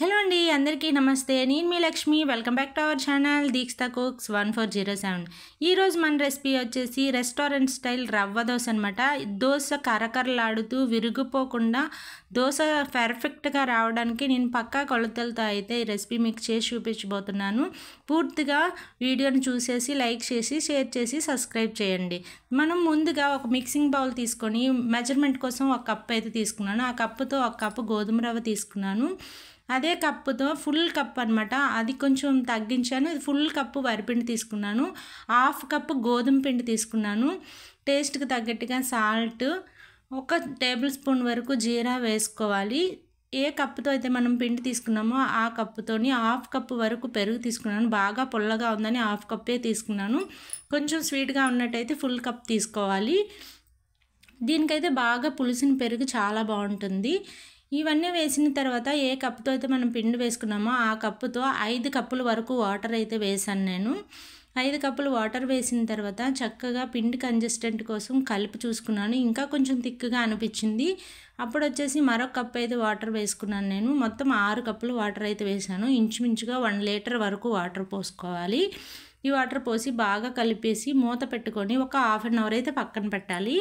Hello అండి అందరికీ నమస్తే. నేను మీ Lakshmi. Welcome back to our channel Deeksha cooks one four zero seven ఈరోజు మన రెసిపీ వచ్చేసి రెస్టారెంట్ స్టైల్ రవ్వ దోశ అనమాట దోశ కరకరలాడుతూ విరిగిపోకుండా దోశ పర్ఫెక్ట్గా రావడానికి నేను పక్కా కొలతలతో అయితే ఈ రెసిపీ మీకు చేసి చూపించబోతున్నాను. పూర్తిగా వీడియోని చూసేసి లైక్ చేసి షేర్ చేసి సబ్స్క్రైబ్ చేయండి. మనం ముందుగా ఒక మిక్సింగ్ బౌల్ తీసుకొని మెజర్మెంట్ కోసం ఒక కప్ అయితే తీసుకున్నాను. ఆ కప్పుతో ఒక కప్పు గోధుమ రవ్వ తీసుకున్నాను. అదే కప్పుతో ఫుల్ కప్ అనమాట అది కొంచెం తగ్గించాను. ఫుల్ కప్పు వరిపిండి తీసుకున్నాను. హాఫ్ కప్పు గోధుమ పిండి తీసుకున్నాను. టేస్ట్కి తగ్గట్టుగా సాల్ట్ ఒక టేబుల్ స్పూన్ వరకు జీరా వేసుకోవాలి. ఏ కప్పుతో అయితే మనం పిండి తీసుకున్నామో ఆ కప్పుతోని హాఫ్ కప్పు వరకు పెరుగు తీసుకున్నాను. బాగా పుల్లగా ఉందని హాఫ్ కప్పే తీసుకున్నాను. కొంచెం స్వీట్గా ఉన్నట్టయితే ఫుల్ కప్ తీసుకోవాలి. దీనికైతే బాగా పులిసిన పెరుగు చాలా బాగుంటుంది. ఇవన్నీ వేసిన తర్వాత ఏ కప్పుతో అయితే మనం పిండి వేసుకున్నామో ఆ కప్పుతో ఐదు కప్పుల వరకు వాటర్ అయితే వేసాను నేను. ఐదు కప్పులు వాటర్ వేసిన తర్వాత చక్కగా పిండి కంజెస్టెంట్ కోసం కలిపి చూసుకున్నాను. ఇంకా కొంచెం థిక్గా అనిపించింది. అప్పుడు వచ్చేసి మరొక కప్ అయితే వాటర్ వేసుకున్నాను నేను. మొత్తం ఆరు కప్పులు వాటర్ అయితే వేసాను ఇంచుమించుగా వన్ లీటర్ వరకు వాటర్ పోసుకోవాలి. ఈ వాటర్ పోసి బాగా కలిపేసి మూత పెట్టుకొని ఒక హాఫ్ అన్ అవర్ అయితే పక్కన పెట్టాలి.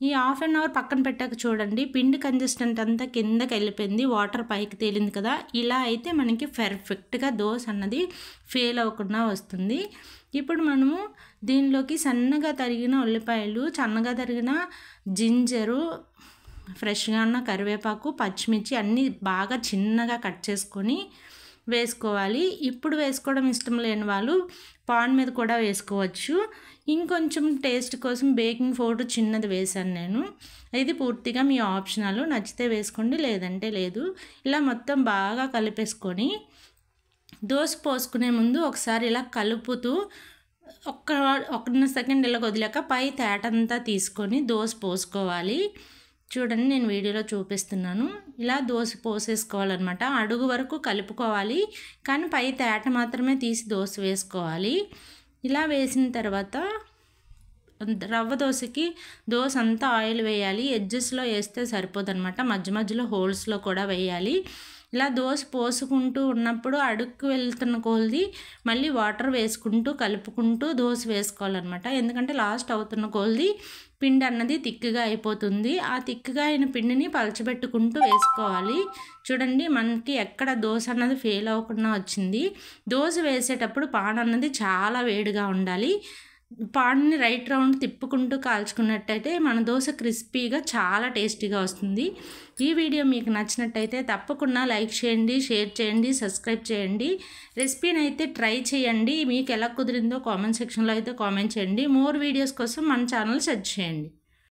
ఈ హాఫ్ అన్ అవర్ పక్కన పెట్టాక చూడండి పిండి కంజెస్టెంట్ అంతా కిందకి వెళ్ళిపోయింది వాటర్ పైకి తేలింది కదా. ఇలా అయితే మనకి పర్ఫెక్ట్గా దోశ అన్నది ఫెయిల్ అవ్వకుండా వస్తుంది. ఇప్పుడు మనము దీనిలోకి సన్నగా తరిగిన ఉల్లిపాయలు సన్నగా తరిగిన జింజరు ఫ్రెష్గా ఉన్న కరివేపాకు పచ్చిమిర్చి అన్నీ బాగా చిన్నగా కట్ చేసుకొని వేసుకోవాలి. ఇప్పుడు వేసుకోవడం ఇష్టం లేని వాళ్ళు పాన్ మీద కూడా వేసుకోవచ్చు. ఇంకొంచెం టేస్ట్ కోసం బేకింగ్ పౌడర్ చిన్నది వేశాను నేను. ఇది పూర్తిగా మీ ఆప్షనల్. నచ్చితే వేసుకోండి లేదంటే లేదు. ఇలా మొత్తం బాగా కలిపేసుకొని దోశ పోసుకునే ముందు ఒకసారి ఇలా కలుపుతూ ఒక్క ఒక్క సెకండ్ ఇలా వదిలేక పై తేటంతా తీసుకొని దోశ పోసుకోవాలి. చూడండి నేను వీడియోలో చూపిస్తున్నాను. ఇలా దోశ పోసేసుకోవాలన్నమాట. అడుగు వరకు కలుపుకోవాలి. కానీ పై తేట మాత్రమే తీసి దోశ వేసుకోవాలి. ఇలా వేసిన తర్వాత రవ్వ దోశకి దోశ అంతా ఆయిల్ వేయాలి. ఎడ్జెస్లో వేస్తే సరిపోదు అనమాట మధ్య మధ్యలో హోల్స్లో కూడా వేయాలి. ఇలా దోశ పోసుకుంటూ ఉన్నప్పుడు అడుక్కు వెళ్తున్న కొలది మళ్ళీ వాటర్ వేసుకుంటూ కలుపుకుంటూ దోశ వేసుకోవాలన్నమాట. ఎందుకంటే లాస్ట్ అవుతున్న కొలది పిండి అన్నది తిక్కుగా అయిపోతుంది. ఆ తిక్కుగా అయిన పిండిని పలచబెట్టుకుంటూ వేసుకోవాలి. చూడండి మనకి ఎక్కడ దోశ అన్నది ఫెయిల్ అవ్వకుండా వచ్చింది. దోశ వేసేటప్పుడు పాన్ అన్నది చాలా వేడిగా ఉండాలి. పాన్ని రైట్ రౌండ్ తిప్పుకుంటూ కాల్చుకున్నట్టయితే మన దోశ క్రిస్పీగా చాలా టేస్టీగా వస్తుంది. ఈ వీడియో మీకు నచ్చినట్టయితే తప్పకుండా లైక్ చేయండి షేర్ చేయండి సబ్స్క్రైబ్ చేయండి. రెసిపీని అయితే ట్రై చేయండి. మీకు ఎలా కుదిరిందో కామెంట్ సెక్షన్లో అయితే కామెంట్ చేయండి. మోర్ వీడియోస్ కోసం మన ఛానల్ సెర్చ్ చేయండి.